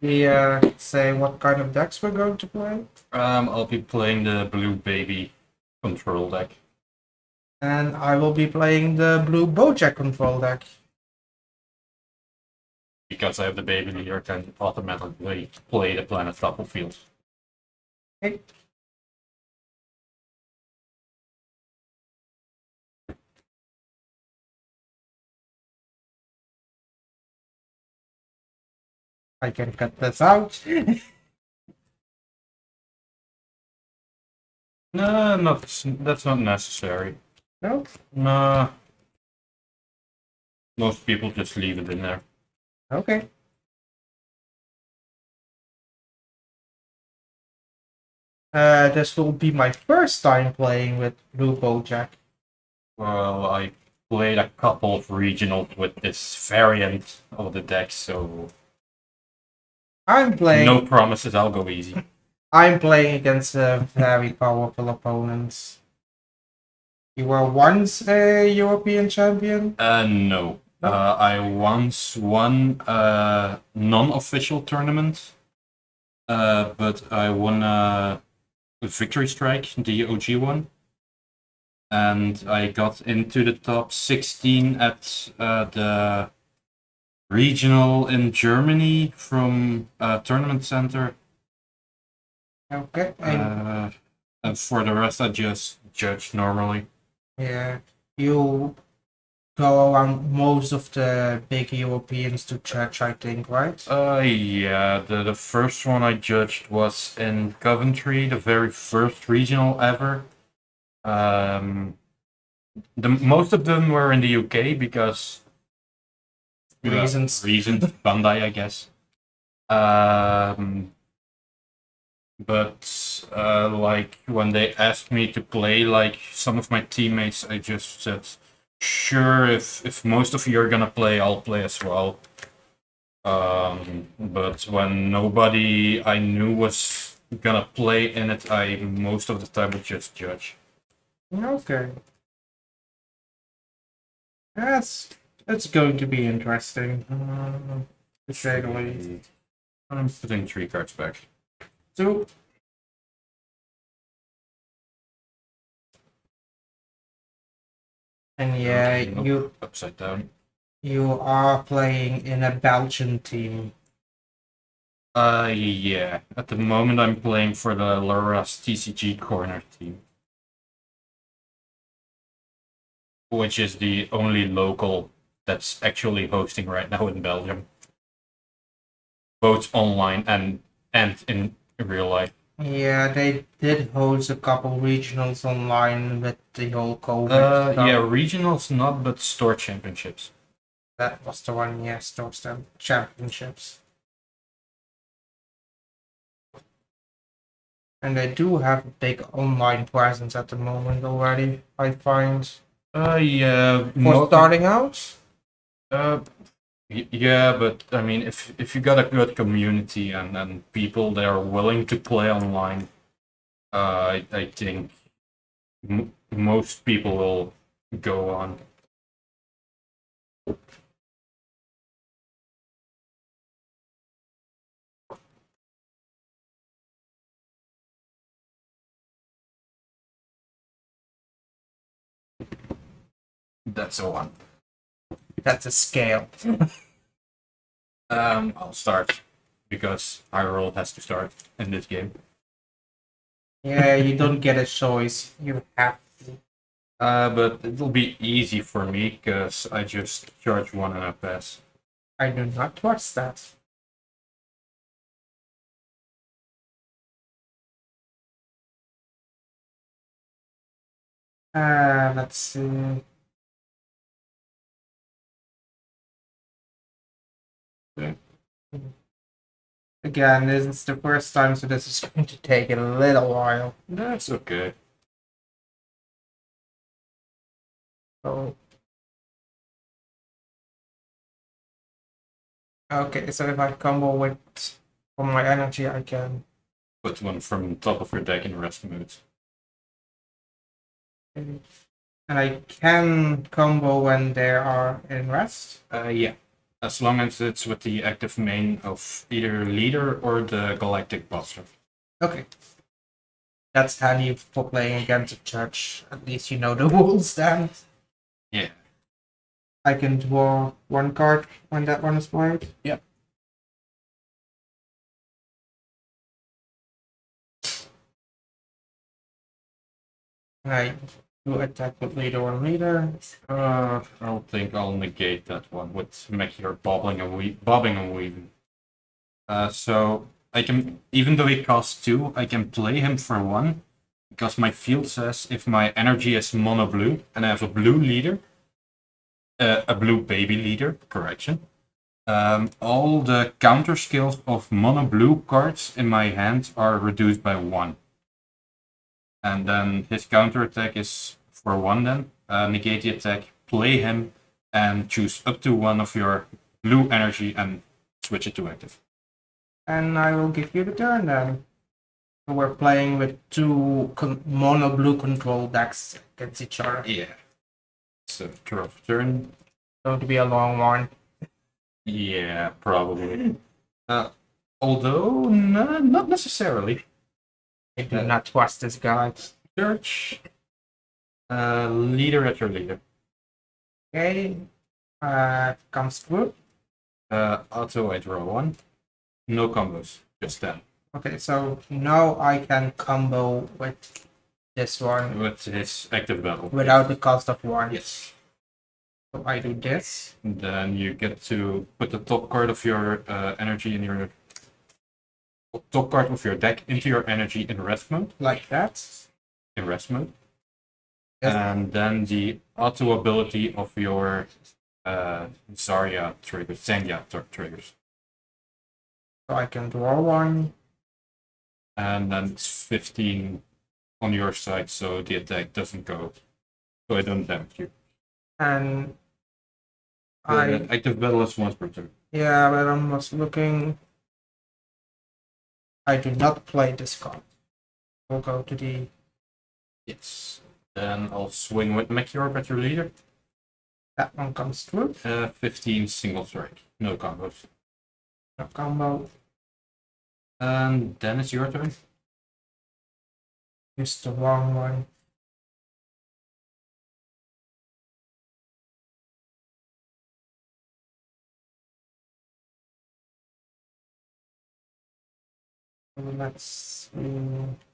we uh, say what kind of decks we're going to play? Um, I'll be playing the Blue Baby control deck. And I will be playing the blue Bojack control deck. Because I have the Baby Leader, I can automatically play the Planet Field. Okay. I can cut this out. no, not that's not necessary. no? No. Most people just leave it in there. Okay. Uh, this will be my first time playing with Blue Bojack. Well, I played a couple of regionals with this variant of the deck, so I'm playing. no promises I'll go easy. I'm playing against uh, very powerful opponents. You were once a European champion. Uh, no. Uh, I once won a non-official tournament, uh, but I won a victory strike, the OG one, and I got into the top 16 at uh, the regional in Germany from a tournament center. Okay. And, Uh, and for the rest, I just judged normally. yeah. You go around most of the big Europeans to judge, I think, right? Uh, yeah, the, the first one I judged was in Coventry, the very first regional ever. Um, the most of them were in the UK because Reasons. reasons, Bandai, I guess. Um, but uh, like when they asked me to play, like some of my teammates, I just said, "Sure, if if most of you are gonna play, I'll play as well." Um, but when nobody I knew was gonna play in it, I most of the time would just judge. Okay. That's it's going to be interesting. Um, to say the least. I'm putting three cards back. So. And yeah, Okay, you Upside down. you are playing in a Belgian team. Uh, yeah. At the moment, I'm playing for the Laras TCG Corner team. Which is the only local that's actually hosting right now in Belgium. Both online and and in real life. Yeah, they did host a couple regionals online with the whole COVID. Uh, stuff. yeah, regionals not, but store championships. That was the one, yes, store championships. And they do have a big online presence at the moment already, I find. Uh, yeah. For starting out? Uh, yeah, but I mean, if if you got a good community and and people that are willing to play online, uh, I I think m- most people will go on. That's a one. That's a scale. Um, I'll start because Hyrule has to start in this game. Yeah, you don't get a choice. You have to. Uh, but it'll be easy for me because I just charge one and I pass. I do not trust that. Uh, let's see. Okay. Again, this is the first time, so this is going to take a little while. That's okay. So. Okay, so if I combo with for my energy, I can. Put one from top of your deck in rest mode. And I can combo when they are in rest. Uh, yeah. As long as it's with the active main of either leader or the galactic buster. Okay. That's handy for playing against a judge. At least you know the rules then. Yeah. I can draw one card when that one is played. Yep. I do attack with leader or leader. Uh, I don't think I'll negate that one with Meteor bobbling and we bobbing and weaving. Uh, so I can, even though he costs two, I can play him for one because my field says if my energy is mono blue and I have a blue leader, uh, a blue baby leader, correction. Um, all the counter skills of mono blue cards in my hand are reduced by one. And then his counter attack is for one then. Uh, negate the attack, play him, and choose up to one of your blue energy and switch it to active. And I will give you the turn then. We're playing with two con- mono blue control decks against each other. Yeah. So draw turn. Going to be a long one. Yeah, probably. Uh, although no, not necessarily. I do Uh, not trust this guy. Search. Uh, leader at your leader. Okay. Uh, comes through. Uh, auto, I draw one. No combos, just ten. Okay, so now I can combo with this one With his active battle. without the cost of one. Yes. So I do this. Then you get to put the top card of your uh, energy in your top card of your deck into your energy in rest mode. like that. In rest mode. Yes. And then the auto ability of your uh, Zangya triggers, Zangya triggers. So I can draw one. And then it's 15 on your side, so the attack doesn't go. So I don't damage you. And I The active battle is once per turn. yeah, but I'm just looking. I do not play this card. We'll go to the Yes. Then I'll swing with Meteor at your leader. that one comes through. Uh, 15 single strike. No combos. No combo. And then it's your turn. Used the wrong one. Let's see.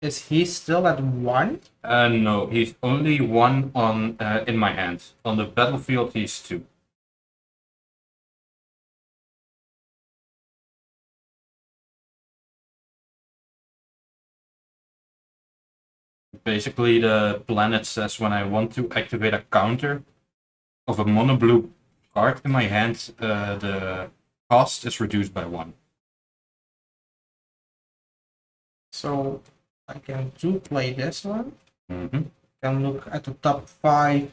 Is he still at one? Uh, no, he's only one on uh, in my hand. On the battlefield, he's two. Basically, the planet says when I want to activate a counter of a mono blue card in my hand, uh, the cost is reduced by one. So I can do play this one. Mm-hmm. Can look at the top five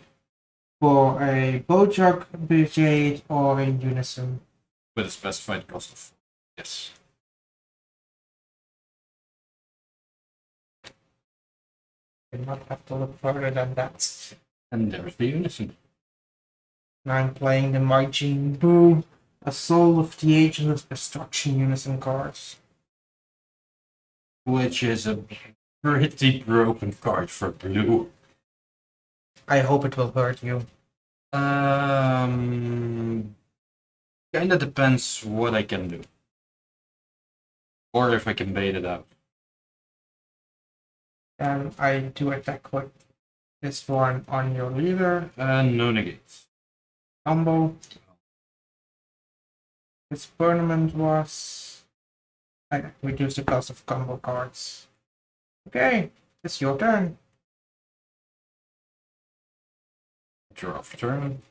for a Bojack, Brigade, or a Unison. With a specified cost of yes. Did not have to look further than that. And there's the unison. I'm playing the Majin Boo, a Soul of the Ageless Destruction Unison cards. Which is a pretty broken card for blue. I hope it will hurt you. Um, kinda depends what I can do, or if I can bait it out. And I do attack with this one on your leader. Uh, no negates. Combo. This tournament was. I reduce the cost of combo cards. Okay, it's your turn. Draw turn.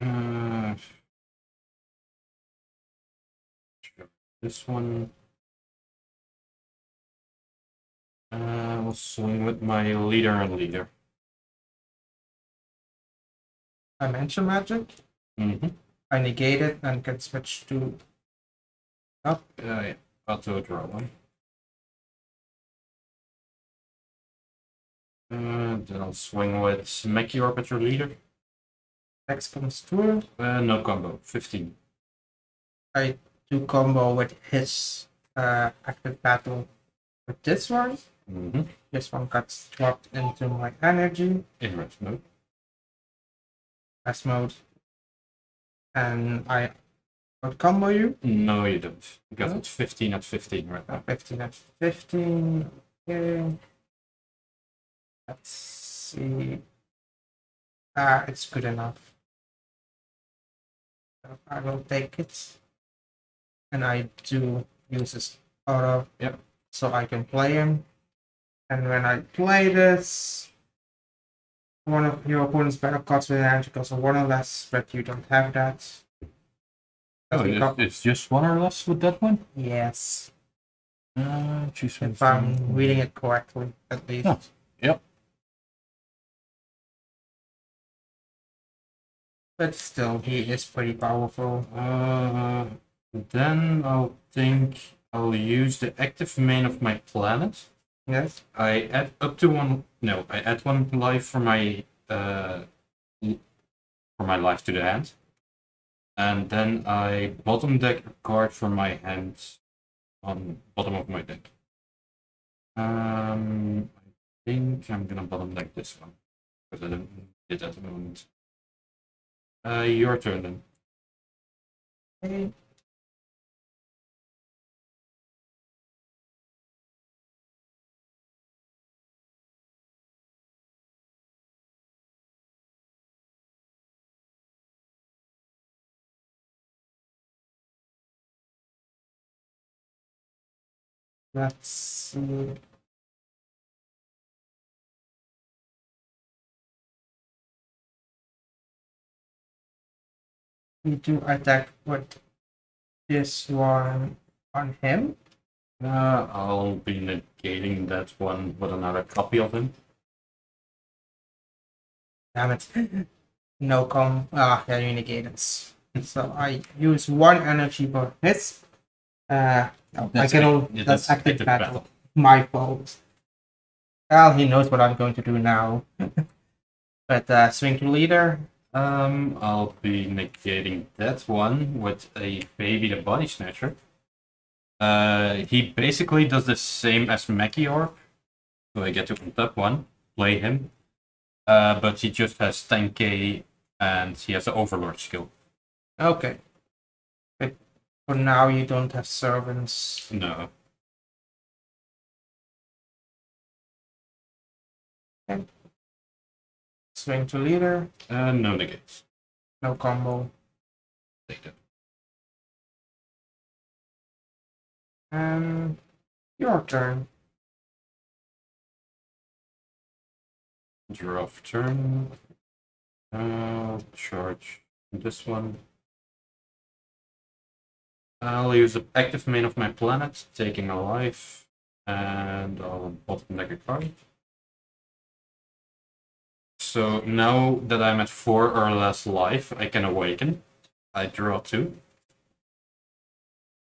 Uh, this one. Uh, we'll swing with my leader and leader. I Dimension Magic. Mm-hmm. I negate it and can switch to Uh, yeah. Auto draw one. Uh, then I'll swing with Mechiorp at your leader. next comes through. Uh, no combo. 15. I do combo with his uh, active battle with this one. Mm-hmm. This one gets dropped into my energy In rest mode. as mode. And I would combo you. No, you don't. Because No? it's 15 at 15 right now. 15 at 15. Okay. Let's see. Ah, it's good enough. I will take it. And I do use this auto. Yep. So I can play him. And when I play this, one of your opponent's battle cards with an energy costs one or less, but you don't have that. Oh, We it's just one or less with that one? Yes. Uh, choose If I'm reading it correctly, at least. Yeah. Yep. But still, he is pretty powerful. Uh, then I'll think I'll use the active main of my planet. Yes. I add up to one. No, I add one life for my uh l- for my life to the hand, and then I bottom deck a card from my hand on bottom of my deck. Um, I think I'm gonna bottom deck this one because I don't need it at the moment. Uh, your turn then. Okay. Let's see. We do attack with this one on him. Uh, I'll be negating that one with another copy of him. Damn it. No com. Ah, yeah, you negate it. So I use one energy for his. Uh, no, I can only. yeah, that's, active, battle. My fault. Well, he knows what I'm going to do now. but uh, swing to leader. Um, I'll be negating that one with a baby the body snatcher. Uh, he basically does the same as Mechiorp. So I get to untap one, play him. Uh, but he just has 10k and he has an Overlord skill. Okay. For now, you don't have servants. No. Swing to leader. Uh, no negates. No combo. Take that. Um, your turn. Draw turn. Uh, charge this one. I'll use the active main of my planet, taking a life, and I'll bottom deck a card. So now that I'm at four or less life, I can awaken. I draw two.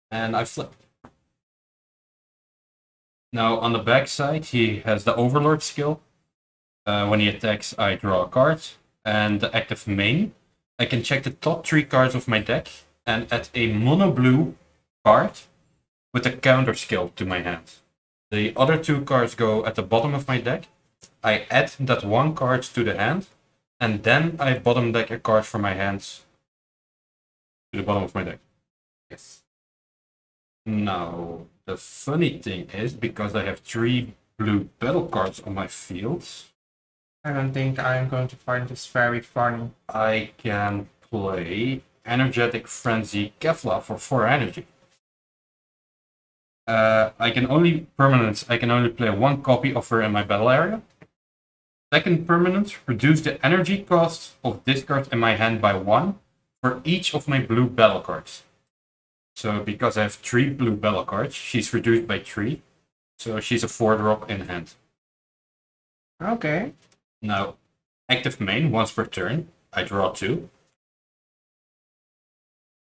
And I flip. Now on the back side, he has the Overlord skill. Uh, when he attacks, I draw a card. And the active main, I can check the top three cards of my deck and add a mono blue card with a counter skill to my hand. The other two cards go at the bottom of my deck. I add that one card to the hand, and then I bottom deck a card from my hands to the bottom of my deck. Yes. Now, the funny thing is, because I have three blue battle cards on my field, I don't think I'm going to find this very funny. I can play Energetic Frenzy Kevlar for 4 energy. Uh, I can only permanents, I can only play one copy of her in my battle area. Second permanent, reduce the energy cost of this card in my hand by 1 for each of my blue battle cards. So because I have 3 blue battle cards, she's reduced by 3. So she's a 4 drop in hand. Okay. Now, active main once per turn. I draw two.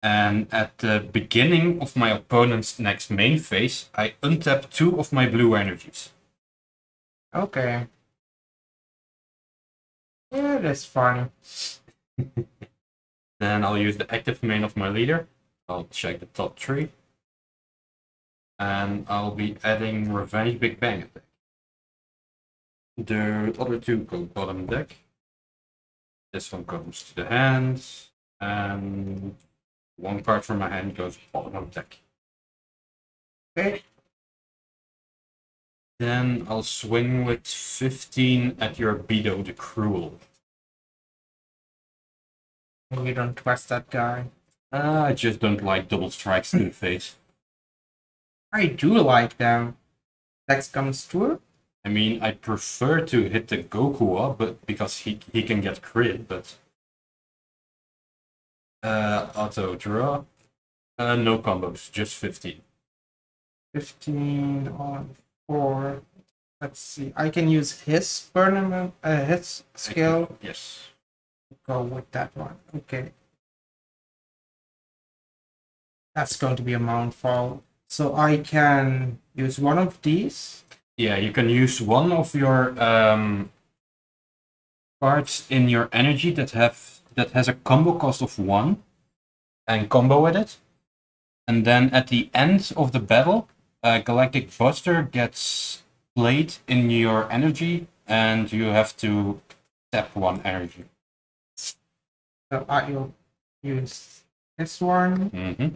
And at the beginning of my opponent's next main phase, I untap two of my blue energies. Okay. Yeah, that's fine. Then I'll use the active main of my leader. I'll check the top three. And I'll be adding Revenge Big Bang attack. The other two go bottom deck. This one comes to the hand. And one card from my hand goes bottom deck. Okay. Then I'll swing with 15 at your Bido the Cruel. You don't trust that guy. Uh, I just don't like double strikes to the face. I do like them. Next comes through. I mean, I prefer to hit the Goku up, but because he he can get crit, but uh, auto draw. Uh, no combos, just 15. 15 on 4. Let's see. I can use his tournament, uh, his skill. Yes. Go with that one. Okay. That's going to be a mount fall. So I can use one of these. Yeah, you can use one of your um, cards in your energy that have that has a combo cost of one, and combo with it. And then at the end of the battle, uh, Galactic Buster gets played in your energy, and you have to tap one energy. So I will use this one. Mm-hmm.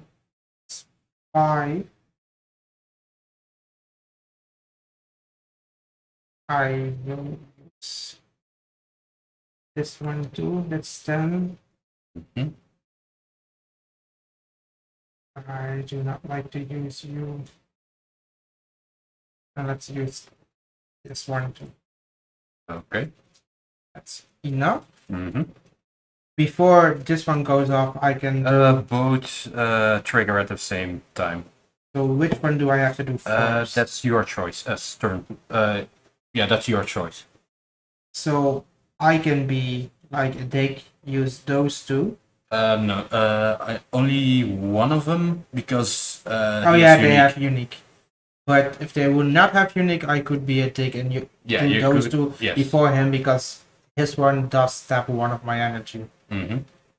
Five. I will use this one too. That's 10. Mhm. I do not like to use you. And let's use this one too. Okay. That's enough. Mm-hmm. Before this one goes off, I can. Uh, both uh, trigger at the same time. so which one do I have to do first? Uh, that's your choice. As turn. Uh, yeah, that's your choice. So I can be like they use those two. Uh, no, uh, I, only one of them because. Uh, oh yeah, is they have unique. But if they would not have unique, I could be a dick and you Yeah, do you those could- two yes. before him because his one does tap one of my energy. Mm-hmm.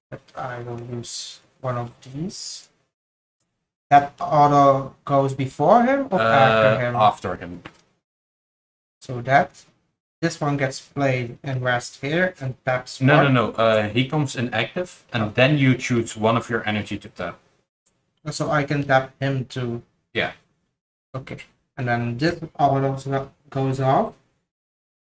But I will use one of these. That auto goes before him or after him. Uh, after him. So that this one gets played and rest here and taps No, no, no. Uh, he comes inactive, and then you choose one of your energy to tap. So I can tap him too. Yeah. Okay. And then this auto goes off.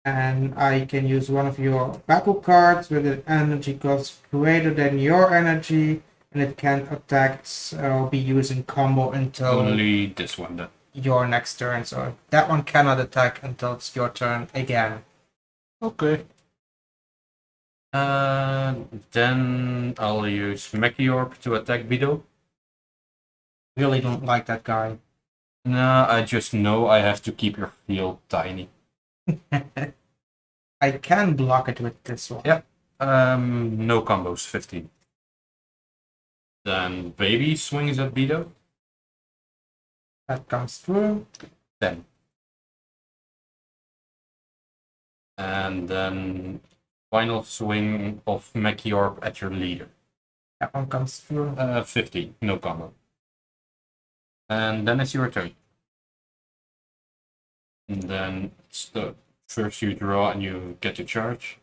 And I can use one of your battle cards with an energy cost greater than your energy. And it can't attack or be used in combo until Only this one then. your next turn. So that one cannot attack until it's your turn again. Okay. Uh, then I'll use Mechiorp to attack Bido. Really don't like that guy. No, I just know I have to keep your field tiny. I can block it with this one. Yeah. Um, no combos, 15. Then Baby swings at Bido, That comes through. 10. And then final swing of Mechiorp at your leader. That one comes through. Uh, 15, no combo. And then it's your turn. And then it's the first you draw and you get to charge.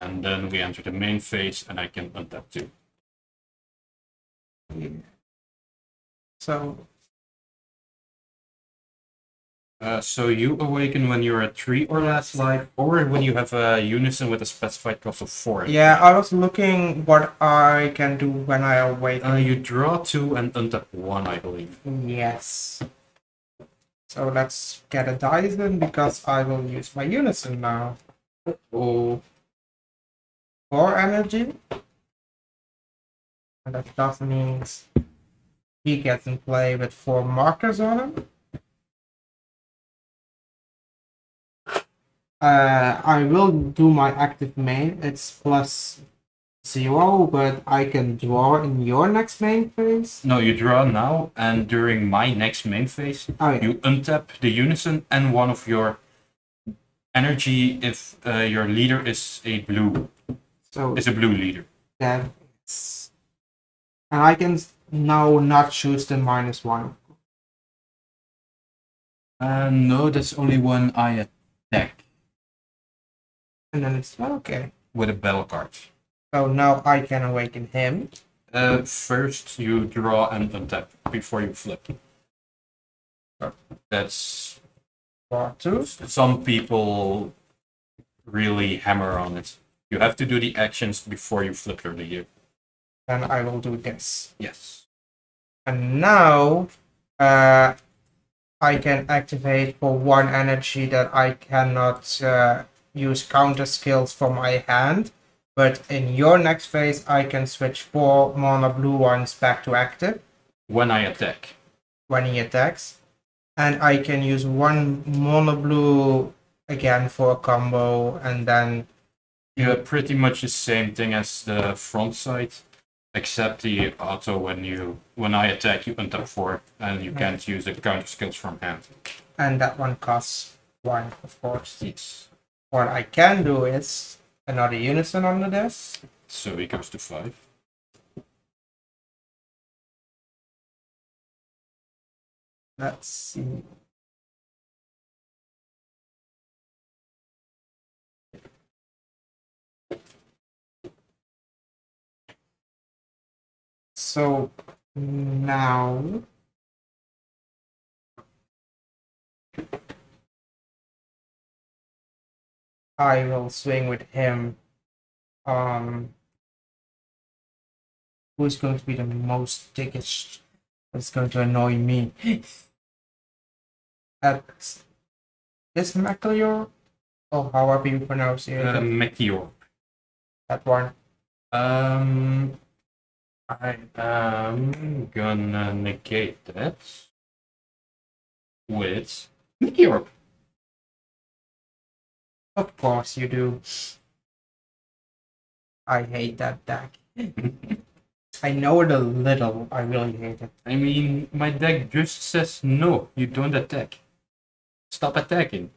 And then we enter the main phase and I can untap too. Yeah. So Uh, so you awaken when you're at 3 or less life, or when you have a unison with a specified cost of 4. yeah, I was looking what I can do when I awaken. Uh, you draw 2 and untap 1, I believe. Yes. So let's get a Dyson because I will use my unison now. Oh, Four energy. And that just means he gets in play with four markers on him. Uh, I will do my active main. It's plus zero, but I can draw in your next main phase. No, you draw now, and during my next main phase, Oh yeah. you untap the unison and one of your energy if uh, your leader is a blue So it's a blue leader. that's and I can now not choose the minus one. Uh, no, that's only when I attack And then it's okay. with a battle card. So now I can awaken him. Uh, first, you draw and untap before you flip. That's Part two. some people really hammer on it. You have to do the actions before you flip your leader. Then I will do this. Yes. And now uh, I can activate for one energy that I cannot uh, use counter skills for my hand. But in your next phase, I can switch four mono blue ones back to active When I attack. when he attacks. And I can use one mono blue again for a combo and then You have pretty much the same thing as the front side, except the auto when you when I attack you untap four and you can't use the counter skills from hand. and that one costs one, of course. Yes. What I can do is another unison under this. So he goes to five. Let's see. So now I will swing with him. Um, who's going to be the most dickish? It's going to annoy me. That's this Macleor, or however you pronounce it. Uh, Meteor. that one. Um, I am gonna negate that with Meteor. Of course you do. I hate that deck. I know it a little. I really hate it. I mean, my deck just says no, you don't attack. Stop attacking.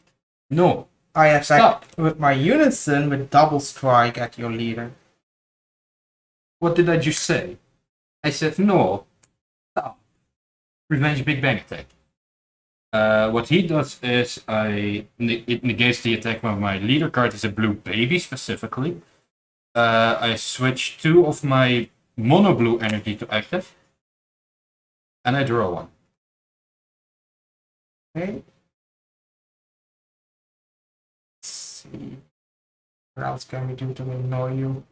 No, I attack stop. with my unison with double strike at your leader. What did I just say? I said no. Stop. Revenge Big Bang attack. Uh, what he does is I it negates the attack when my leader card is a blue baby specifically. Uh, I switch two of my mono blue energy to active, and I draw one. Okay. Let's see. What else can we do to annoy you?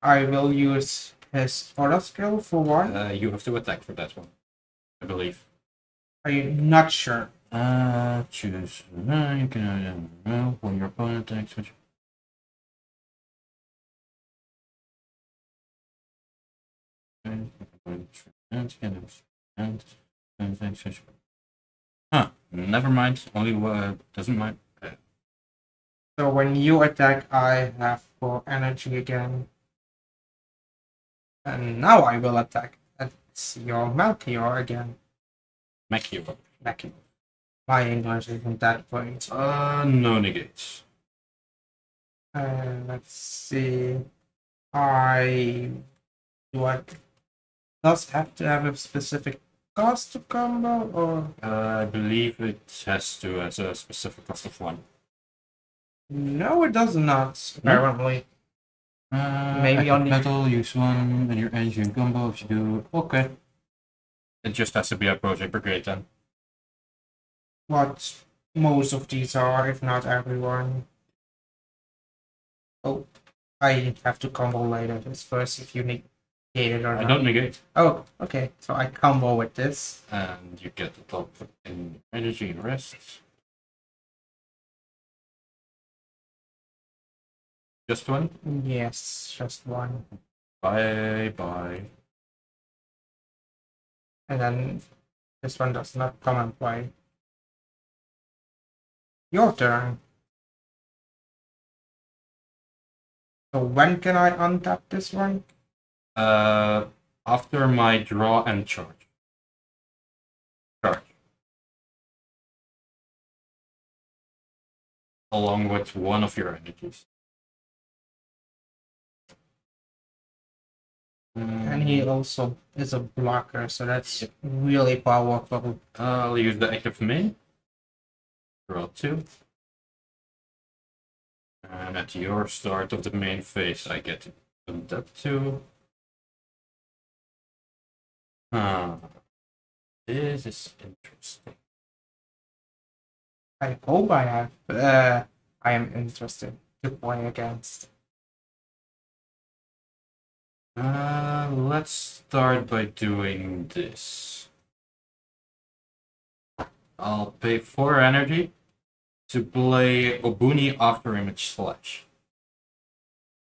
I will use his auto skill for one. Uh, you have to attack for that one, I believe. Are you not sure? Uh, choose. You can uh, uh, when your opponent attacks. Which... Huh. Never mind. Only uh, doesn't mind. So when you attack, I have four energy again. And now I will attack. That's your Malchior again. Machio. Malchior. My English isn't that great. Uh, no negates. Uh, let's see. I do I does have to have a specific cost to combo or Uh, I believe it has to as a specific cost of one. no? It does not. Apparently, Uh, Maybe on metal, use one, and your and combo if you do. Okay. It just has to be a project brigade then. what most of these are, if not everyone. Oh, I have to combo later. This first, if you negate it or I not. don't negate. Oh, okay. So I combo with this. and you get the top in energy and rest. Just one. Yes, just one. Bye bye. And then this one does not come and play. Your turn. So when can I untap this one? Uh, after my draw and charge. Charge. Along with one of your energies. And he also is a blocker, so that's really powerful. I'll use the active main. Draw two. And at your start of the main phase, I get to untap two. Ah, this is interesting. I hope I have. Uh, I am interested to play against. Uh, let's start by doing this. I'll pay 4 energy to play Obuni After Image Slash.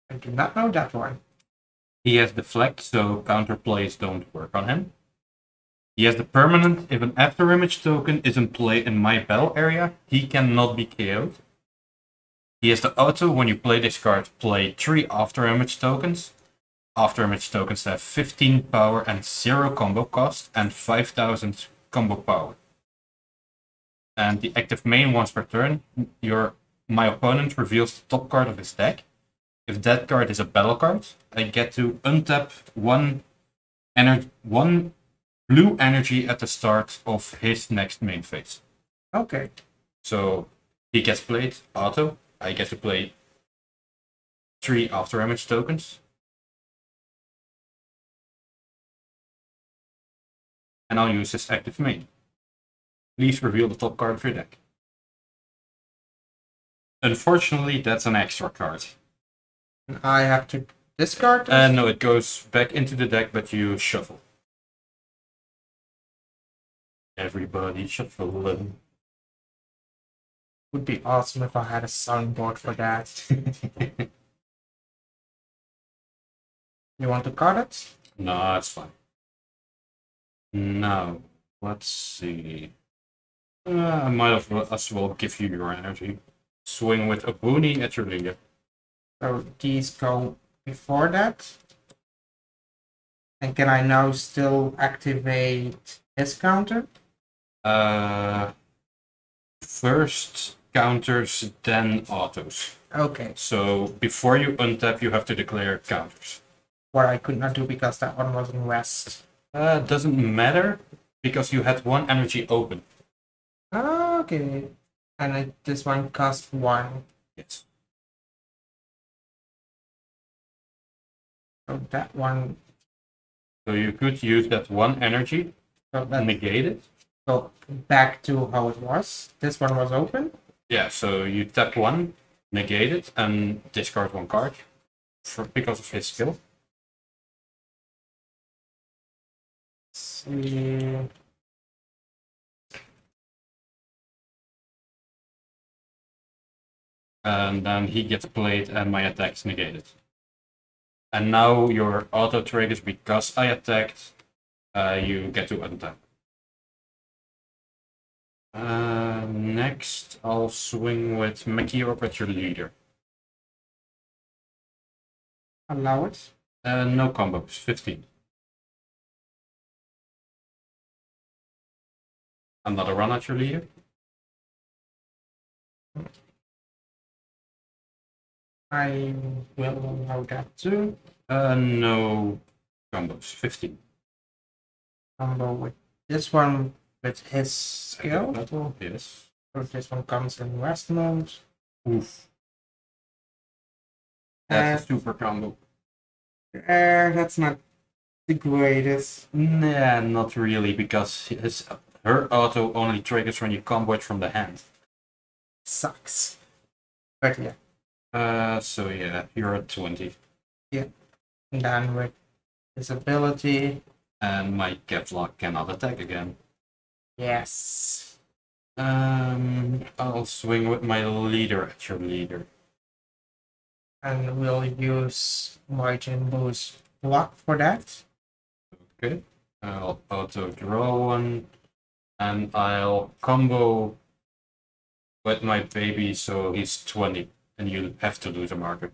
I do not know that one. He has deflect, so counter plays don't work on him. He has the permanent, if an After Image token is in play in my battle area, he cannot be KO'd. He has the auto, when you play this card, play 3 After Image tokens. After Image tokens have 15 power and 0 combo cost, and 5000 combo power. And the active main once per turn, your my opponent reveals the top card of his deck. If that card is a battle card, I get to untap one ener- one blue energy at the start of his next main phase. Okay. So he gets played auto. I get to play three after image tokens. And I'll use this active main. Please reveal the top card of your deck. Unfortunately, that's an extra card. And I have to discard this? Uh, no, it goes back into the deck, but you shuffle. Everybody shuffle. Would be awesome if I had a soundboard for that. You want to card it? no, it's fine. Now, let's see. Uh, I might as well, as well give you your energy. Swing with a boonie at your leader. So these go before that. And can I now still activate his counter? Uh, first counters, then autos. Okay, So before you untap, you have to declare counters. what I could not do because that one was in West. Uh, doesn't matter because you had one energy open. Okay. And it, this one cost one. Yes. So that one So you could use that one energy, so that negate it. So back to how it was. This one was open. Yeah, so you tap one, negate it, and discard one card for because of his skill. See. And then he gets played and my attack's negated. And now your auto triggers because I attacked, uh, you get to untap. Uh, next, I'll swing with Makiorp at your leader. Allow it. Uh, no combos, 15. Another run at your leader. I will allow that too. Uh, no combos, 15. Combo with this one with his skill. Battle, yes. So this one comes in West mode. Oof. That's Uh, a super combo. Uh, that's not the greatest. Nah, not really, because his her auto only triggers when you combo it from the hand. Sucks. But yeah. Uh, so yeah, you're at 20. And then with his ability. And my Kevlar cannot attack again. Yes. Um, I'll swing with my leader at your leader. And we'll use my Jimbo's block for that. Okay. I'll auto draw one, and I'll combo with my baby, so he's 20, and you have to lose a marker.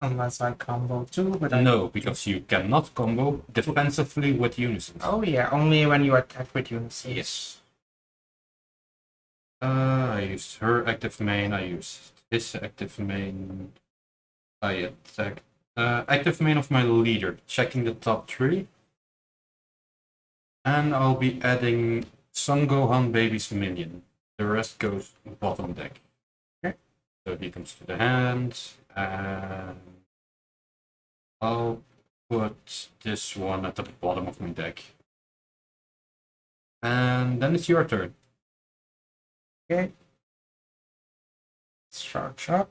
Unless I combo too, but I No, because you cannot combo defensively with Unison. Oh yeah, only when you attack with unison. Yes. Uh, I used her active main, I used his active main. I attack. Uh, active main of my leader, checking the top three. And I'll be adding Son Gohan Baby's minion. The rest goes bottom deck. Okay. So he comes to the hand, and I'll put this one at the bottom of my deck. And then it's your turn. Okay. Charge up.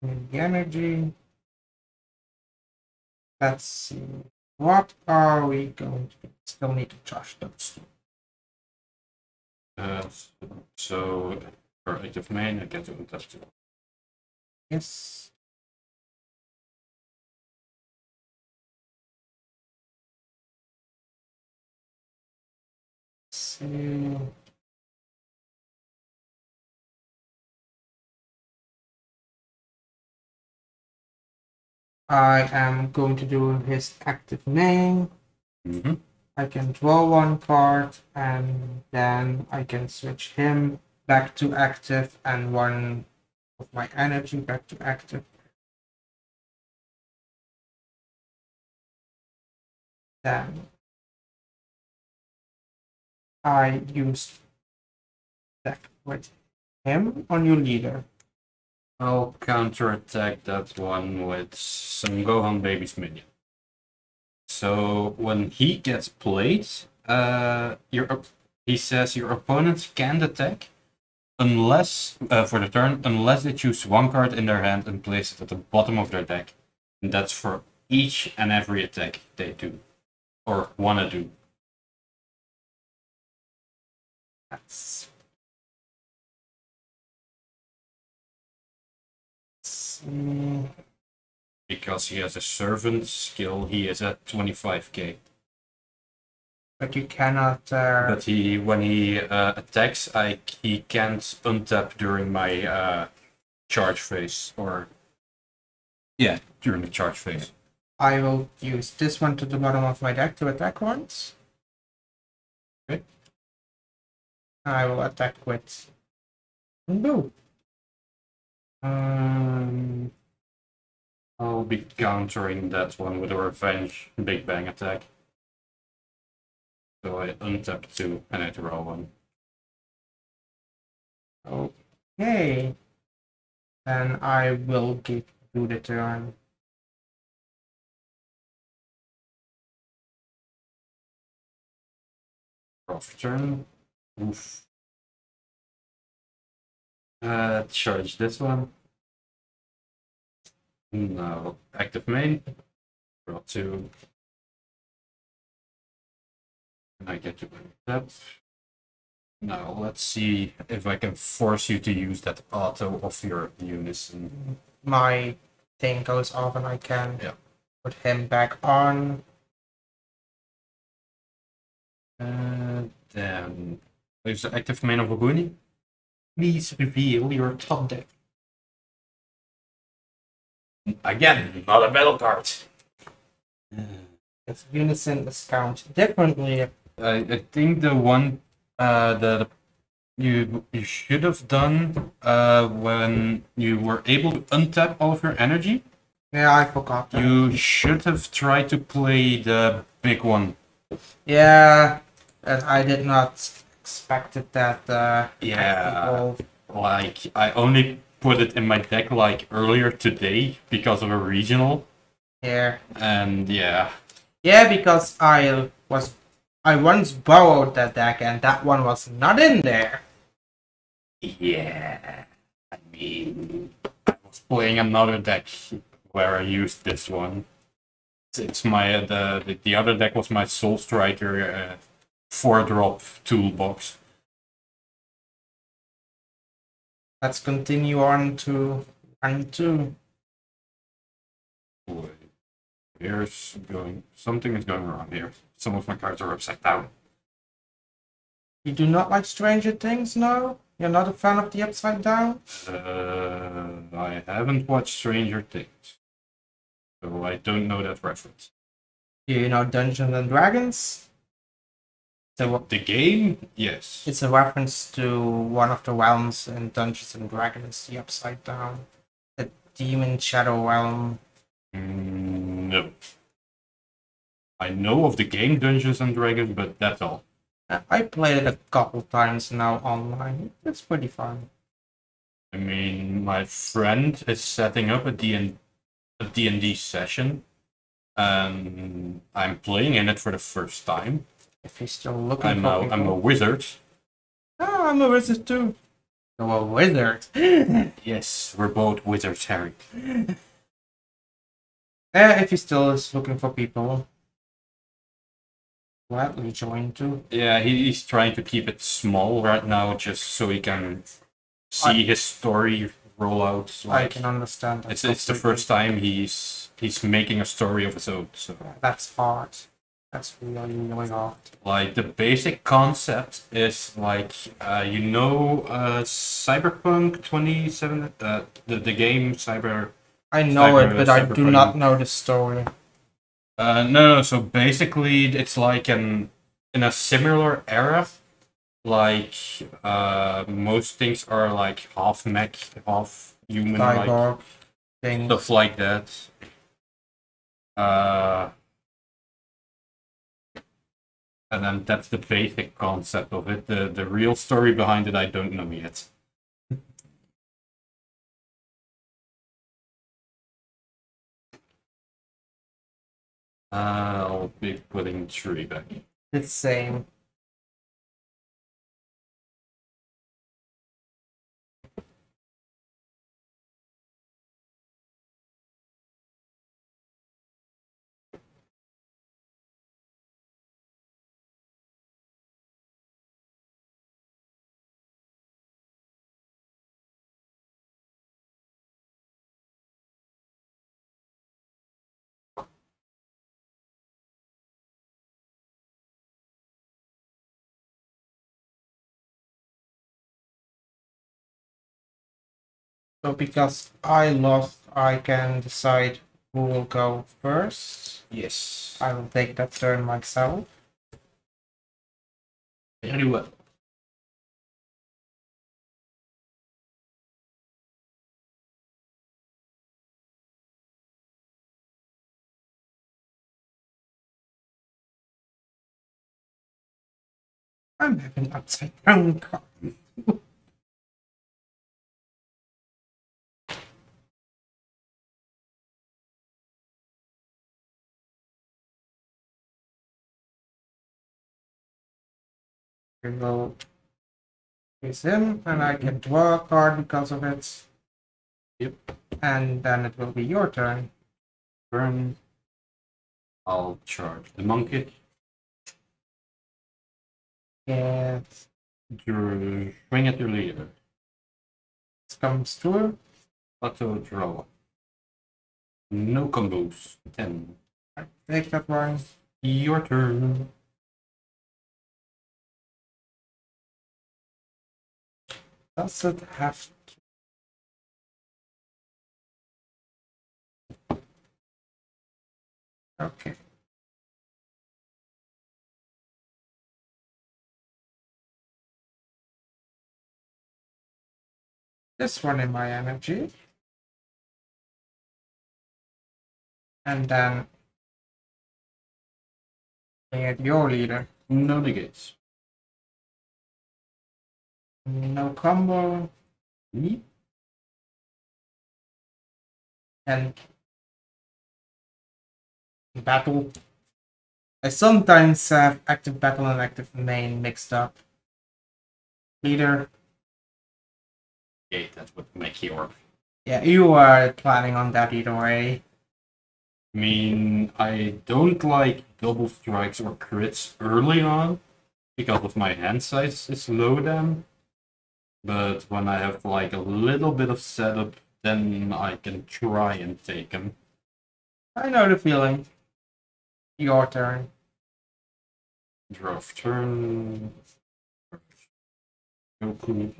The energy. Let's see. What are we going to still need to charge those? Uh, so, for active main, I get to two. Yes. See. I am going to do his active name. Mm-hmm. I can draw one card and then I can switch him back to active and one of my energy back to active. Then I use that with him on your leader. I'll counterattack that one with some Gohan Baby's minion. So when he gets played, uh, your he says your opponents can't attack unless uh, for the turn unless they choose one card in their hand and place it at the bottom of their deck. And that's for each and every attack they do or wanna do. That's see. Because he has a servant skill, he is at 25k. But you cannot. Uh, But he, when he uh, attacks, I he can't untap during my uh, charge phase, or yeah, during the charge phase. I will use this one to the bottom of my deck to attack once. Okay. I will attack with Boo. Um, I'll be countering that one with a revenge Big Bang attack. So I untap two and I draw one. Okay. Then I will give you the turn. Off turn. Oof. Uh, charge this one. No, active main. Draw two. And I get to that. Now let's see if I can force you to use that auto of your unison. My thing goes off and I can Yeah. put him back on. Uh, then there's the active main of Oguni. Please reveal your top deck. Again, not a battle card. It's unison is counted differently, I, I think the one uh, that you you should have done uh, when you were able to untap all of your energy, yeah, I forgot that. you should have tried to play the big one. Yeah, and I did not expected that. Uh, Yeah. evolve. Like I only put it in my deck like earlier today because of a regional, here. and yeah, Yeah, because I was I once borrowed that deck and that one was not in there. yeah. I mean, I was playing another deck where I used this one. It's- my uh, the, the the other deck was my Soul Striker uh, four drop toolbox. Let's continue on to round two. Boy, Here's going something is going wrong here. Some of my cards are upside down. You do not like Stranger Things, no? You're not a fan of the Upside Down? Uh, I haven't watched Stranger Things, so I don't know that reference. Do you know Dungeons and Dragons? So The game, yes. it's a reference to one of the realms in Dungeons and Dragons, the Upside Down. The Demon Shadow Realm. Mm, no. I know of the game Dungeons and Dragons, but that's all. I played it a couple times now online. It's pretty fun. I mean, my friend is setting up a D a D&D session, and I'm playing in it for the first time. If you're still looking I'm for a, I'm a wizard. Oh, I'm a wizard too. You're a wizard. Yes, we're both wizards, Harry. Yeah, if he still is looking for people, gladly join too. Yeah, he, he's trying to keep it small right now, just so he can see I- his story roll out. I can understand that. it's it's the first time he's he's making a story of his own. So, That's hard. That's really, really hard. like the basic concept is like uh, you know uh, Cyberpunk twenty seven uh, the the game Cyber. I know Cyber- it, but I do not know the story. Uh, no, no. So basically, it's like an in a similar era. Like uh, most things are like half mech, half human, like Cyborg thing. stuff like that. Uh, and then that's the basic concept of it. The the real story behind it, I don't know yet. Uh, I'll be putting tree back. It's same. So because I lost, I can decide who will go first. Yes. I will take that turn myself. Very well. I'm having upside down card. Will use him, and I can draw a card because of it. Yep. And then it will be your turn. Burn. I'll charge the monkey. Yes. Your swing at your leader. It comes through. Auto draw. No combos. Ten. I Take that one. Your turn. Does it have to? Okay. This one in my energy. And then your leader. No negates. No combo. Me? and battle. I sometimes have active battle and active main mixed up. Leader, Yeah, that's what make you work. yeah, you are planning on that either way. I mean, I don't like double strikes or crits early on because of my hand size is low then. But when I have like a little bit of setup, then I can try and take him. I know the feeling. Your turn. Draw turn. Cool.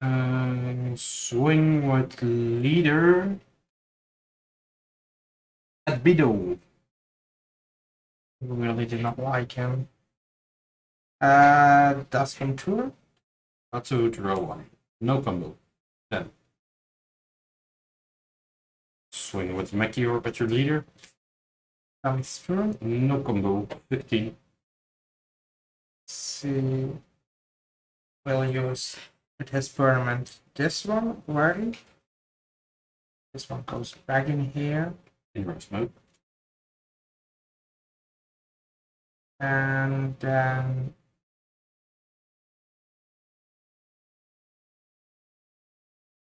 Uh, swing with leader. At Bido. Really did not like him. Uh, Das Ventura? Atsu draw one. No combo. Then. Swing with Meteor or your leader. Comes through. No combo. 15. see. We'll use with his permanent this one already. This one goes back in here. Inverse mode. And then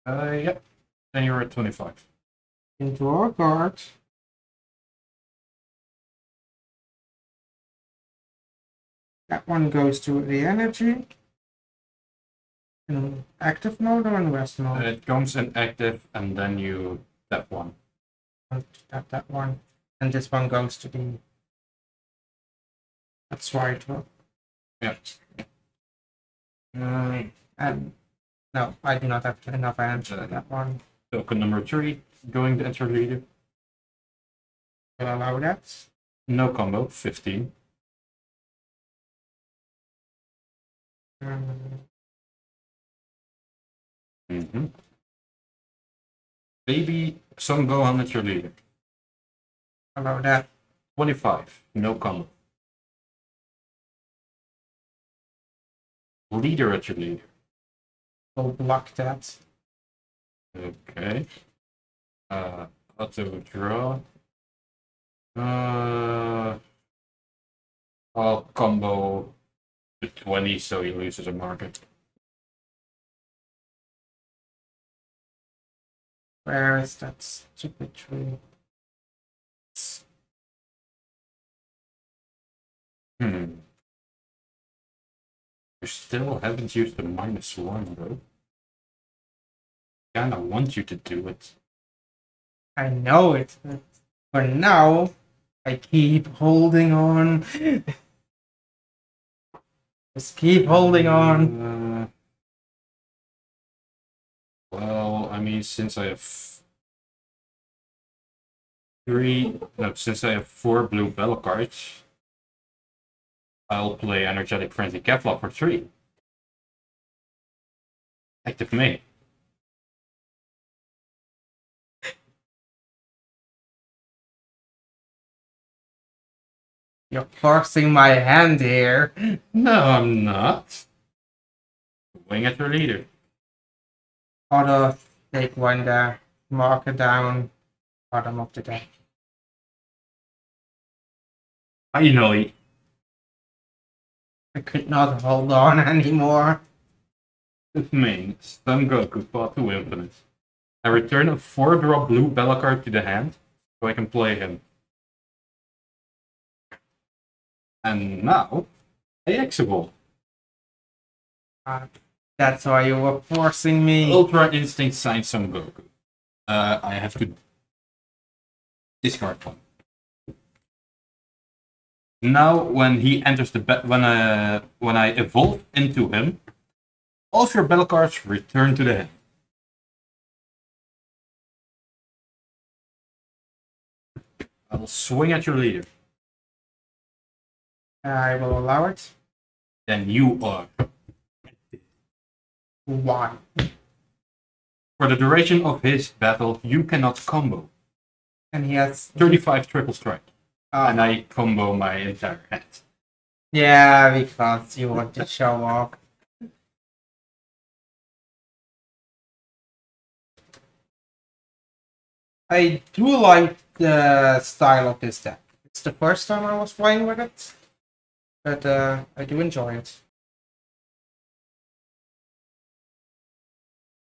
Uh, yep. Then you're at 25. into our card. That one goes to the energy. In active mode or in rest mode? It comes in active and then you tap one. Tap that one. And this one goes to the. That's right. Well, Yeah. Uh, and no, I do not have enough energy for that one. Token number three going to enter leader. Will allow that. No combo. 15. Um, Mm-hmm. Baby Son Gohan at your leader. allow that. 25. No combo. Leader at your leader. Will block that. Okay. Uh, auto draw. Uh, I'll combo the 20 so he loses a market. Where is that stupid tree? Hmm. You still haven't used the minus one though. Kinda want you to do it. I know it. but For now, I keep holding on. Just keep holding on. Uh, well, I mean, since I have three, no, since I have four blue battle cards, I'll play Energetic Frenzy Kevlar for three. Active me. You're forcing my hand here. No, I'm not. Wing at your leader. Auto take one there. Mark it down. Bottom of the deck. Finally. I could not hold on anymore. With main, Son Goku, Path to Infinite. I return a 4 drop blue battle card to the hand, so I can play him. And now, I Exegol. Uh, that's why you were forcing me. Ultra Instinct Sign Son Goku. Uh, I have to discard one. Now, when he enters the ba- when I when I evolve into him, all of your battle cards return to the hand. I will swing at your leader. I will allow it. Then you are. Why? For the duration of his battle, you cannot combo. And he has. 35 triple strike. Oh, And I combo my entire hand. yeah, because you want to show off. I do like the style of this deck. It's the first time I was playing with it, but uh, I do enjoy it.